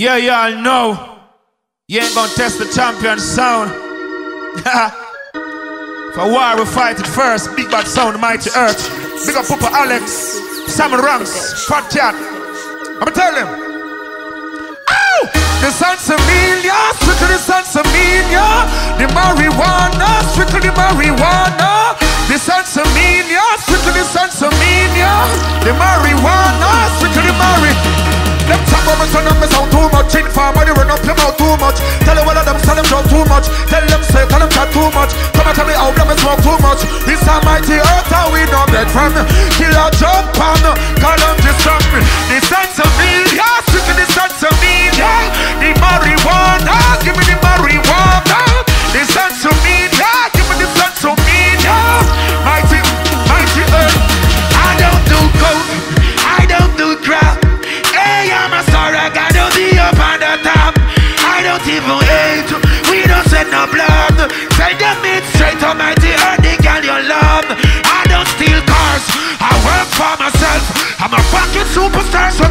Yeah, y'all know. You ain't gonna test the champion sound. For war, we fight it first. Big bad sound, mighty earth. Big up Puppa Alex, Sam Ranks, Fat Cat. I'ma tell him. Ow! The Sensimillia, to the Sensimillia. This a mighty earth how we no get from Killer jump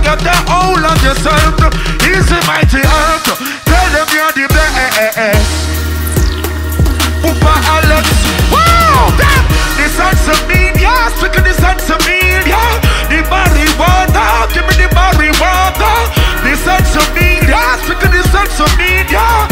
so the whole of yourself. Easy, mighty earth, tell them you're the best. Puppa Alex, wow, damn, the sense of me, yeah, speaking the sense of me, yeah, the marijuana, give me the marijuana, the sense of me, yeah, speaking the sense of me, yeah,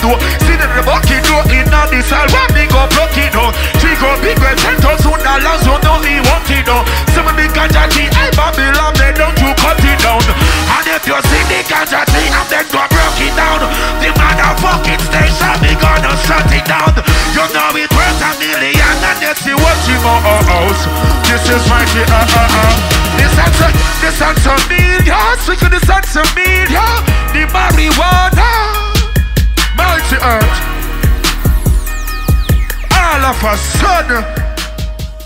door. See the bucket door in a this where me go block it down. Three go big ten ton soon the last one know me want it down. See me big ganja tea, I Babylon they don't you cut it down. And if you see the ganja tea, I'm then go broke it down. The motherfucking station me gonna shut it down. You know it worth a million and you see what you more house. This is my shit, uh uh uh. This answer, this answer media, switch to this answer media, mighty